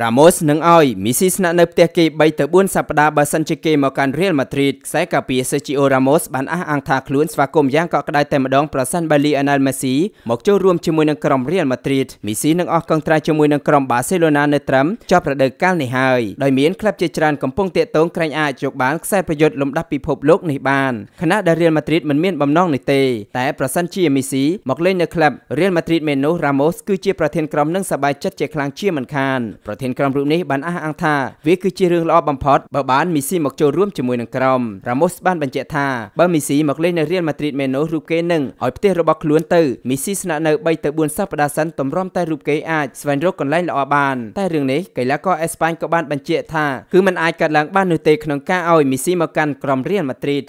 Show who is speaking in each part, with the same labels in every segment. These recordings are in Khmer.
Speaker 1: រ៉ាម៉ូសនឹងឲ្យមីស៊ីស្នាក់នៅផ្ទះគេ3ទៅ4សប្តាហ៍បើសិនជាគេមកកាន់រៀលម៉ាឌ្រីតខ្សែការពារសេជីអូរ៉ាម៉ូសបានអះអាងថាខ្លួនស្វាគមន៍យ៉ាងកក់ក្ដៅតែម្ដងប្រសិនបើលីអាណាល់មេស៊ីមកចូលរួមជាមួយនឹងក្រុមរៀលម៉ាឌ្រីតមីស៊ីនឹងអស់កងត្រាជាមួយនឹងក្រុមបាសេឡូណានៅត្រឹមចប់រដូវកាលនេះហើយដោយមានក្លឹបជាច្រើនកំពុងតាកតងក្រែងអាចយកបានខ្សែប្រយុទ្ធលំដាប់ពិភពលោកនេះបានខណៈដែលរៀលម៉ាឌ្រីតមិនមានបំណងនេះទេតែប្រសិនជាមីស៊ីមកលេងនៅក្លឹបរៀលម៉ាឌ្រីតមេនោះរ៉ាម៉ូសគឺជាប្រធានក្រុមនឹងសប្បាយចិត្តជាខ្លាំងជាមិនខានប្រធានក្រុមរូបនេះបានអះអាងថាវាគឺជារឿងល្អបំផុតបើបានមីស៊ីមកចូលរួមជាមួយនឹងក្រុមរ៉ាម៉ូសបានបញ្ជាក់ថាបើមីស៊ីមកលេងនៅរៀលម៉ាឌ្រីតមែននោះរូបគេនឹងឲ្យផ្ទះរបស់ខ្លួនទៅមីស៊ីស្នាក់នៅ3ទៅ4សប្តាហ៍សិនទម្រាំតែរូបគេអាចស្វែងរកកន្លែងល្អបានតែរឿងនេះកីឡាករអេស្ប៉ាញក៏បានបញ្ជាក់ថាគឺมันអាចកាត់ឡើងបាននោះទេក្នុងការឲ្យមីស៊ីមកកាន់ក្រុមរៀលម៉ាឌ្រីត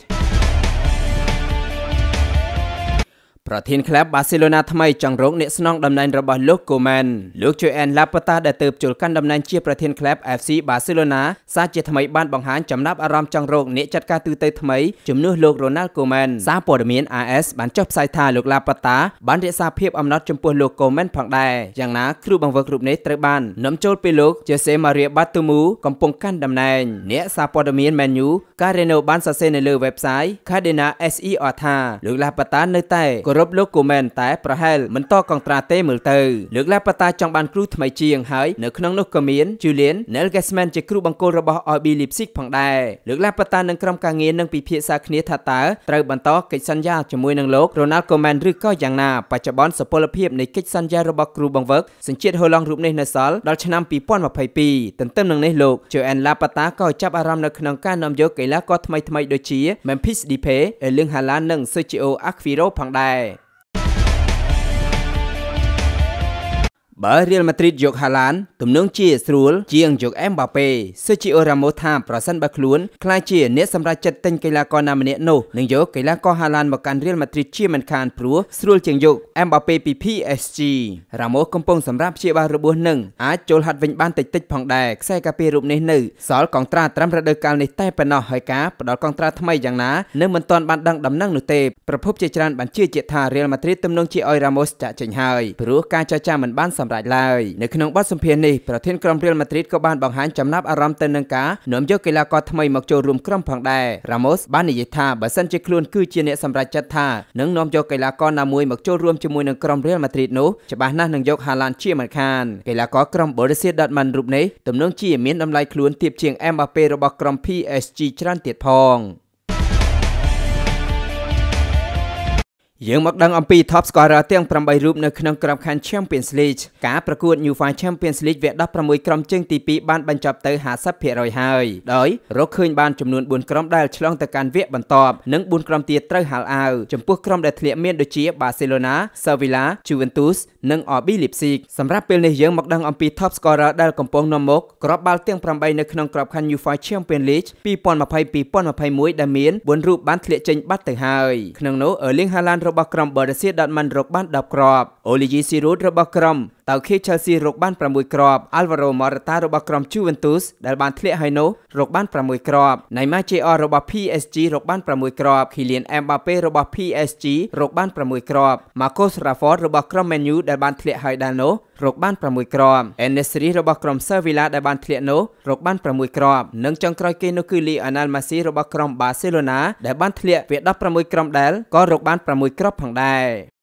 Speaker 1: ប្រធានក្លឹបបាសេឡូណាថ្មីចង់រកអ្នកស្នងតំណែងរបស់លោកកូម៉ែនលោកជូអែនឡាប៉តាដែលទៅជុលកាន់តំណែងជាប្រធានក្លឹប FC បាសេឡូណាសារជាថ្មីបានបង្ហាញចំណាប់អារម្មណ៍ចង់រកអ្នកចាត់ការទូទៅថ្មីជំនួសលោករ៉ូណាល់កូម៉ែនសារព័ត៌មាន AS បានចុះផ្សាយថាលោកឡាប៉តាបានរក្សាភាពអំណត់ចំពោះលោកកូម៉ែនផងដែរយ៉ាងណាគ្រូបង្វឹករូបនេះត្រូវបាននាំចូលពីលោកជេសេម៉ារីបាទូមូកំពុងកាន់តំណែងអ្នកសារព័ត៌មាន Menu ការ៉េណូបានសរសេរនៅលើ website Cadena SE អថាលោកឡាប៉តានៅតែគោរពលោកគូមែនតែប្រហែលមិនតកងត្រាទេមើលទៅលើកឡើងបតាចង់បានគ្រូថ្មីជាងហើយនៅក្នុងនោះក៏មាន Julian Nagelsmann ជាគ្រូបង្គោលរបស់ RB Leipzig ផងដែរលើកឡើងបតានឹងក្រុមការងារនឹងពិភាក្សាគ្នាថាតើត្រូវបន្តកិច្ចសន្យាជាមួយនឹងលោក Ronald Koeman ឬក៏យ៉ាងណាបច្ចុប្បន្នសុពលភាពនៃកិច្ចសន្យារបស់គ្រូបង្វឹកសញ្ជាតិហូឡង់រូបនេះនៅសល់ដល់ឆ្នាំ2022ទន្ទឹមនឹងនេះលោក Joan Lapata ក៏ចាប់អារម្មណ៍នៅក្នុងការនាំយកកីឡាករថ្មីៗដូចជា Memphis Depay, Erling Haaland និង Sergio Aguero ផងដែរ បើរៀលម៉ាឌ្រីតយកហាឡានទំនងជាស្រួលជាងយកអេមបាប៉េស៊ឺជីអូរ៉ាម៉ូថាប្រសិនបើខ្លួនខ្លាចជាអ្នកសម្រាប់ចិត្តទិញកីឡាករណាម្នាក់នោះនឹងយកកីឡាករហាឡានមកកាន់រៀលម៉ាឌ្រីតជាមិនខានព្រោះស្រួលជាងយកអេមបាប៉េពី PSG រ៉ាម៉ូកំពុងសម្រាប់ព្យាបាលរបួសនឹងអាចចូលហាត់វិញបានតិចតិចផងដែរខ្សែការពាររូបនេះនៅសល់កងត្រាត្រឹមរដូវកាលនេះតែប៉ុណ្ណោះហើយការផ្ដល់កងត្រាថ្មីយ៉ាងណានៅមិនទាន់បានដឹងដំណឹងនោះទេប្រភពជាច្រើនបានជឿជាក់ថារៀលម៉ាឌ្រីតទំនងជាឲ្យរ៉ាម៉ូសចាក់ចេញហើយព្រោះការចរចាមិនបានសម្រេចឡើយនៅក្នុងបទសម្ភាសន៍នេះប្រធានក្រុមរៀលម៉ាឌ្រីតក៏បានបង្ហាញចំណាប់អារម្មណ៍ទៅនឹងការនាំយកកីឡាករថ្មីមកចូលរួមក្រុមផងដែររ៉ាម៉ូសបាននិយាយថាបើសិនជាខ្លួនគឺជាអ្នកសម្រេចចិត្តថានឹងនាំយកកីឡាករណាមួយមកចូលរួមជាមួយនឹងក្រុមរៀលម៉ាឌ្រីតនោះច្បាស់ណាស់នឹងយកហាឡានជាមិនខានកីឡាករក្រុម Borussia Dortmund រូបនេះទំនងជាមានតម្លៃខ្លួនទាបជាង Mbappe របស់ក្រុម PSG ច្រើនទៀតផង យើងមកដឹងអំពី Top Scorer ទាំង8រូបនៅក្នុងក្របខ័ណ្ឌ Champions League ការប្រកួត UEFA Champions League វគ្គ16ក្រុមជើងទី2បានបញ្ចប់ទៅ50%ហើយដោយរកឃើញបានចំនួន4ក្រុមដែលឆ្លងទៅកាន់វគ្គបន្ទាប់និង4ក្រុមទៀតត្រូវហាលអាវចំពោះក្រុមដែលធ្លាក់មានដូចជា Barcelona, Sevilla, Juventus និង RB Leipzig សម្រាប់ពេលនេះយើងមកដឹងអំពី Top Scorer ដែលកំពុងនាំមុខគ្រាប់បាល់ទាំង8នៅក្នុងក្របខ័ណ្ឌ UEFA Champions League 2020-2021ដែលមាន4រូបបានធ្លាក់ចេញបាត់ទៅហើយក្នុងនោះ Erling Haaland របស់ក្រុម Borussia Dortmund រកបាន10គ្រាប់ Olivier Giroud របស់ក្រុម តៅខេ Chelsea រកបាន6គ្រាប់ Alvaro Morata របស់ក្រុម Juventus ដែលបានធ្លាក់ហើយនោះរកបាន6គ្រាប់ Neymar Jr របស់ PSG រកបាន6គ្រាប់ Kylian Mbappe របស់ PSG រកបាន6គ្រាប់ Marcus Rashford របស់ក្រុម Man U ដែលបានធ្លាក់ហើយដែរនោះរកបាន6គ្រាប់ En-Nesyri របស់ក្រុម Sevilla ដែលបានធ្លាក់នោះរកបាន6គ្រាប់និងចុងក្រោយគេនោះគឺ Lionel Messi របស់ក្រុម Barcelona ដែលបានធ្លាក់វា16ក្រុមដែលក៏រកបាន6គ្រាប់ផងដែរ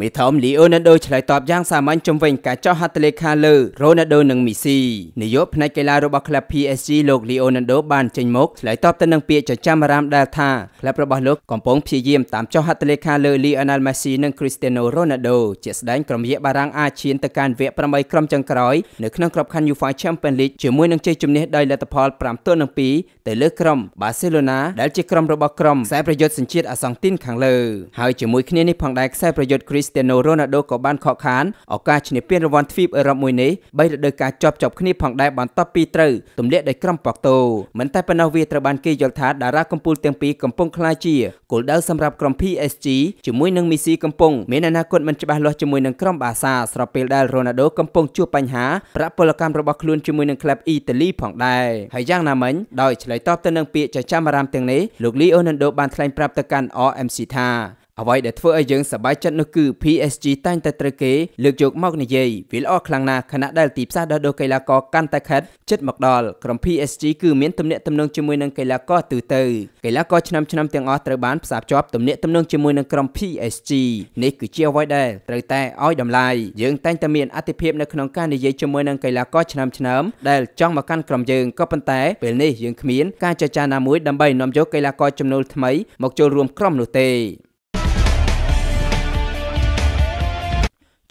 Speaker 1: មេថមលីអូណាល់ដូឆ្លើយតបយ៉ាងសាមញ្ញជំវិញការចោះហត្ថលេខាលើរ៉ូណាល់ដូនិងមីស៊ីនាយកផ្នែកកីឡារបស់ក្លឹប PSG លោកលីអូណាល់ដូបានចេញមុខឆ្លើយតបទៅនឹងពាក្យចចាមអារ៉ាមដែលថាក្លឹបរបស់លោកកំពុងព្យាយាមតាមចោះហត្ថលេខាលើលីអូណាល់មេស៊ីនិង Cristiano Ronaldo ជាស្ដែងក្រុមយេបារាំងអាចឈានទៅកាន់វគ្គ8ក្រុមចុងក្រោយនៅក្នុងក្របខ័ណ្ឌ UEFA Champions League ជាមួយនឹងជ័យជំនះដោយលទ្ធផល5ទល់នឹង2ទៅលើក្រុម Barcelona ដែលជាក្រុមរបស់ក្រុមខ្សែប្រយុទ្ធសញ្ជាតិអាសង់ទីនខាងលើហើយជាមួយគ្នានេះផងដែរខ្សែប្រយុទ្ធ Cristiano Ronaldo ក៏បានខកខានឱកាសឈ្នះពានរង្វាន់ទ្វីបអឺរ៉ុបមួយនេះបីរដូវកាលជាប់ជាប់គ្នាផងដែរបន្ទាប់ពីត្រូវទម្លាក់ដោយក្រុមប៉កតូមិនតែប៉ុណ្ណោះវាត្រូវបានគេយល់ថាតារាកំពូលទាំងពីរកំពុងក្លាយជាគោលដៅសម្រាប់ក្រុម PSG ជាមួយនឹងមីស៊ីកំពុងមានអនាគតមិនច្បាស់លាស់ជាមួយនឹងក្រុមបាសាស្របពេលដែល Ronaldo កំពុងជួបបញ្ហាប្រាក់ពលកម្មរបស់ខ្លួនជាមួយនឹងក្លឹបអ៊ីតាលីផងដែរហើយយ៉ាងណាមិញដោយឆ្លើយតបទៅនឹងពាក្យចចាមអារ៉ាមទាំងនេះលោក Leonardo បានថ្លែងប្រាប់ទៅកាន់ RMC ថា អ្វីដែលធ្វើឲ្យយើងសប្បាយចិត្តនោះគឺ PSG តែងតែត្រូវគេលើកយកមកនិយាយវាល្អខ្លាំងណាស់ខណៈដែលទីផ្សារដោះដូរកីឡាករកាន់តែខិតជិតមកដល់ក្រុម PSG គឺមានទំនាក់ទំនងជាមួយនឹងកីឡាករទូទៅកីឡាករឆ្នាំឆ្នាំទាំងអស់ត្រូវបានផ្សារភ្ជាប់ទំនាក់ទំនងជាមួយនឹងក្រុម PSG នេះគឺជាអ្វីដែលត្រូវតែឲ្យតម្លៃយើងតែងតែមានអតិភិបនៅក្នុងការនិយាយជាមួយនឹងកីឡាករឆ្នាំឆ្នាំដែលចង់មកកាន់ក្រុមយើងក៏ប៉ុន្តែពេលនេះយើងគ្មានការចរចាណាមួយដើម្បីនាំយកកីឡាករចំណូលថ្មីមកចូលរួមក្រុមនោះទេ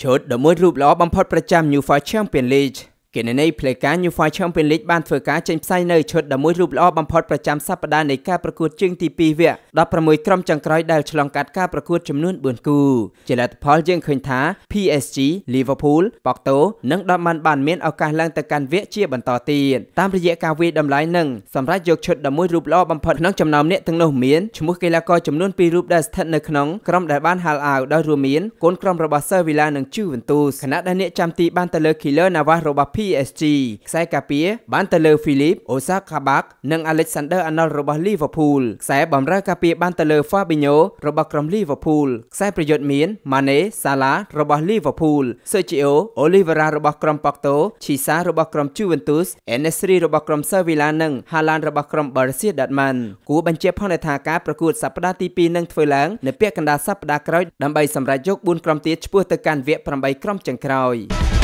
Speaker 1: ឈុតដ៏មួយរូបល្អបំផុតប្រចាំ UEFA Champions League គណនីផ្លេការ New Fight Champions League បានធ្វើការចេញផ្សាយនៅឈុត11រូបល្អបំផុតប្រចាំសប្តាហ៍នៃការប្រកួតជើងទី2វគ្គ16ក្រុមចុងក្រោយដែលឆ្លងកាត់ការប្រកួតចំនួន4គូជាលទ្ធផលយើងឃើញថា PSG, Liverpool, Porto និង Dortmund បានមានឱកាសឡើងទៅកាន់វគ្គជាបន្តទៀតតាមរយៈការវាយតម្លៃនឹងសម្រាប់យកឈុត11រូបល្អបំផុតក្នុងចំណោមអ្នកទាំងនោះមានឈ្មោះកីឡាករចំនួន2រូបដែលស្ថិតនៅក្នុងក្រុមដែលបានហាលអាវដោយរួមមានកូនក្រុមរបស់ Sevilla និង Juventus ខណៈដែលអ្នកចាំទីបានទៅលើ Kylian Navas របស់ PSG ខ្សែការពារបានទៅលើ Philip Osakabak និង Alexander Arnold របស់ Liverpool ខ្សែបម្រើការពារបានទៅលើ Fabinho របស់ក្រុម Liverpool ខ្សែប្រយុទ្ធមាន Mane Salah របស់ Liverpool Sergio Oliveira របស់ក្រុម Porto Chisa របស់ក្រុម Juventus En-Nesyri របស់ក្រុម Sevilla និង Haaland របស់ក្រុម Borussia Dortmund គួរបញ្ជាក់ផងថាការប្រកួតសប្តាហ៍ទី2នឹងធ្វើឡើងនៅពាក់កណ្ដាលសប្តាហ៍ក្រោយដើម្បីសម្រេចយក4ក្រុមទៀតឆ្ពោះទៅកាន់វគ្គ8ក្រុមចុងក្រោយ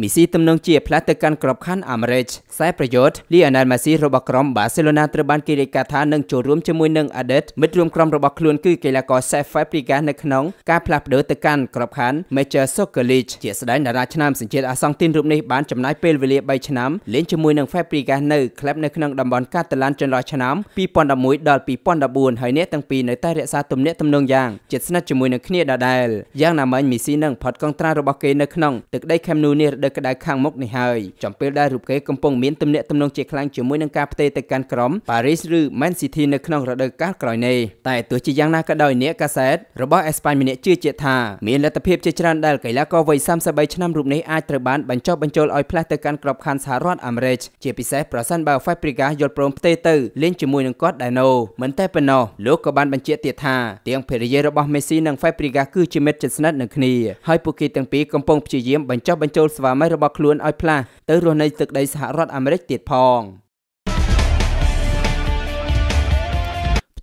Speaker 1: មីស៊ីទំនងជាផ្លាស់ទៅកាន់ក្របខ័ណ្ឌអាមេរិកខ្សែប្រយុទ្ធលីអាណាល់ម៉ាស៊ីរបស់ក្រុមបាសេឡូណាត្រូវបានគេរាយការណ៍ថានឹងចូលរួមជាមួយនឹងអាដិតមិត្តរួមក្រុមរបស់ខ្លួនគឺកីឡាករ Sef Fabregas នៅក្នុងការផ្លាស់ប្ដូរទៅកាន់ក្របខ័ណ្ឌ Major Soccer League ជាស្ដេចតារាឆ្នាំសញ្ជាតិអាសង់ទីនរូបនេះបានចំណាយពេលវេលា3ឆ្នាំលេងជាមួយនឹង Fabregas នៅក្លឹបនៅក្នុងតំបន់កាតាឡានចន្លោះឆ្នាំ2011ដល់2014ហើយអ្នកទាំងពីរនៅតែរក្សាទំនាក់ទំនងយ៉ាងជិតស្និទ្ធជាមួយនឹងគ្នាដដែលយ៉ាងណាមិញមីស៊ីនឹងផាត់កងត្រារបស់គេនៅក្នុងទឹកដី Camp Nou នេះរដូវក្តៅខាងមុខនេះហើយចំពេលដែលរូបគេកំពុងមានទំនាក់ទំនងជាខ្លាំងជាមួយនឹងការផ្ទេរទៅកាន់ក្រុម Paris ឬ Man City នៅក្នុងរដូវកាលក្រោយនេះតែទោះជាយ៉ាងណាក៏ដោយអ្នកកាសែតរបស់អេស្ប៉ាញម្នាក់ជឿជាក់ថាមានលទ្ធភាពជាច្រើនដែលកីឡាករវ័យ33ឆ្នាំរូបនេះអាចត្រូវបានបញ្ចុះបញ្ចូលឲ្យផ្លាស់ទៅកាន់ក្របខ័ណ្ឌសហរដ្ឋអាមេរិកជាពិសេសប្រសិនបើ Fabregas យល់ព្រមផ្ទេរទៅលេងជាមួយនឹងគាត់ដែរណូមិនតែប៉ុណ្ណោះលោកក៏បានបញ្ជាក់ទៀតថាទាំងភរិយារបស់ Messi និង Fabregas គឺជាមិត្តជិតស្និទ្ធនឹងគ្នាហើយពួកគេទាំងពីរកំពុងព្យាយាមបញ្ចុះបញ្ចូលស្វាមីរបស់ខ្លួនឲ្យផ្លាស់ទៅរស់នៅទឹកដីសហរដ្ឋអាមេរិកទៀតផង។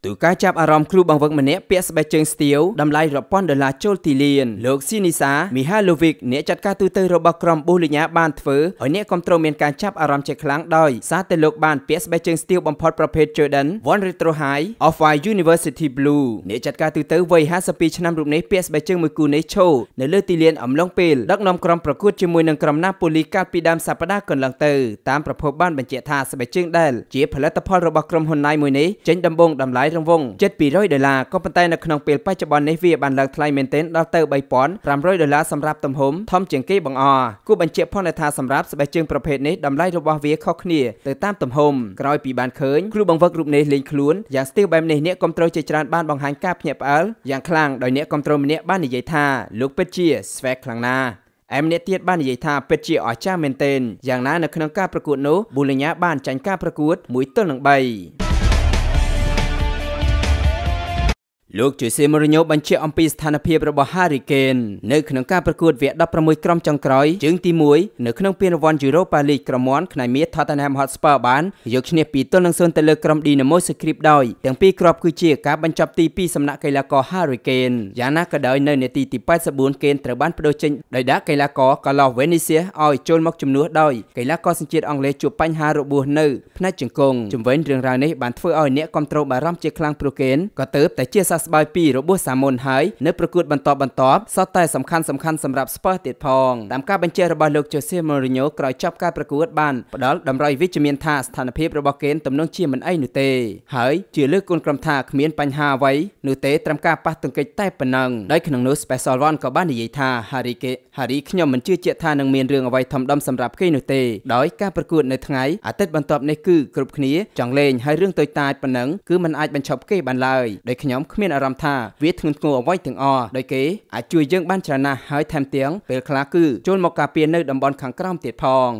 Speaker 1: ទូការចាប់អារម្មណ៍គ្រូបង្វឹកម្នាក់ពាក់ស្បែកជើងស្ទាវតម្លៃរាប់ពាន់ដុល្លារចូលទីលានលោកស៊ីនីសាមីហាឡូវីកអ្នកចាត់ការទូទៅរបស់ក្រុមប៊ូលីញ៉ាបានធ្វើឲ្យអ្នកគ្រប់គ្រងមានការចាប់អារម្មណ៍ជាខ្លាំងដោយសារតែលោកបានពាក់ស្បែកជើងស្ទាវបំផុតប្រភេទ Jordan One Retro High of White University Blue អ្នកចាត់ការទូទៅវ័យ52ឆ្នាំរូបនេះពាក់ស្បែកជើងមួយគូនេះឈរនៅលើទីលានអំឡុងពេលដឹកនាំក្រុមប្រកួតជាមួយនឹងក្រុមណាប៉ូលីកាលពីដើមសប្តាហ៍កន្លងទៅតាមប្រភពបានបញ្ជាក់ថាស្បែកជើងដែលជាផលិតផលរបស់ក្រុមហ៊ុន Nike មួយនេះចេញដំបូងតម្លៃរង្វង់ជិត200ដុល្លារក៏ប៉ុន្តែនៅក្នុងពេលបច្ចុប្បន្ននេះវាបានឡើងថ្លៃមែនទែនដល់ទៅ3500ដុល្លារសម្រាប់ទំហំធំជាងគេបង្អគូបញ្ជាក់ផងថាសម្រាប់ស្បែកជើងប្រភេទនេះតម្លៃរបស់វាខុសគ្នាទៅតាមទំហំក្រោយពីបានឃើញគ្រូបង្វឹករូបនេះលេងខ្លួនយ៉ាងស្ទើរបែបនេះអ្នកគ្រប់គ្រងជាច្រើនបានបង្ហាញការភ្ញាក់ផ្អើលយ៉ាងខ្លាំងដោយអ្នកគ្រប់គ្រងម្នាក់បាននិយាយថាលោកពិតជាស្វែកខ្លាំងណាស់អែមអ្នកទៀតបាននិយាយថាពិតជាអស្ចារ្យមែនទែនយ៉ាងណានៅក្នុងការប្រកួតនោះប៊ូលីញ៉ាបានចាញ់ការប្រកួត1ទល់នឹង3 លោកជូសេម៉ូរីញ៉ូបញ្ជាក់អំពីស្ថានភាពរបស់ Harry Kane នៅក្នុងការប្រកួតវគ្គ16ក្រុមចុងក្រោយជើងទី1នៅក្នុងពានរង្វាន់ Europa League ក្រុមមន់ផ្នែកមាស Tottenham Hotspur បានយកឈ្នះ2ទល់នឹង0ទៅលើក្រុម Dinamo Zagreb ដោយទាំងពីរគ្រាប់គឺជាការបញ្ចប់ទី2សំណាក់កីឡាករ Harry Kane យ៉ាងណាក៏ដោយនៅនាទីទី84 Kane ត្រូវបានបដូរចេញដោយដាក់កីឡាករ Carlos Vinicius ឲ្យចូលមកជំនួសដោយកីឡាករសញ្ជាតិអង់គ្លេសជួបបញ្ហារបួសនៅផ្នែកជង្គង់ជំវិញរឿងរ៉ាវនេះបានធ្វើឲ្យអ្នកគ្រប់គ្រងបារម្ភជាខ្លាំងព្រោះ Kane ក៏ទៅតែជាសះស្បើយពីរបួសសាមុនហើយនៅប្រកួតបន្តបន្តសតតែសំខាន់សំខាន់សម្រាប់ Spurs ទៀតផងតាមការបញ្ជាក់របស់លោក Jose Mourinho ក្រោយចប់ការប្រកួតបានផ្ដល់តម្រុយវិជ្ជមានថាស្ថានភាពរបស់កេនទំនងជាមិនអីនោះទេ ហើយជាលើកគុណក្រុមថាគ្មានបញ្ហាអ្វីនោះទេត្រឹមការប៉ះទង្គិចតែប៉ុណ្ណឹងដោយក្នុងនោះ Special One ក៏បាននិយាយថា Harry Kane Harry ខ្ញុំមិនជឿជាក់ថានឹងមានរឿងអ្វីធំដុំសម្រាប់គេនោះទេដោយការប្រកួតនៅថ្ងៃអាទិត្យបន្ទាប់នេះគឺគ្រប់គ្នាចង់លេងហើយរឿងតូចតាចប៉ុណ្ណឹងគឺមិនអាចបញ្ឈប់គេបានឡើយដោយខ្ញុំគ្មានអារម្មណ៍ថាវាធ្ងន់ធ្ងរអ្វីទាំងអស់ដោយគេអាចជួយយើងបានច្រើនណាស់ហើយថែមទាំងពេលខ្លះគឺចូលមកការពារនៅតំបន់ខាងក្រោមទៀតផង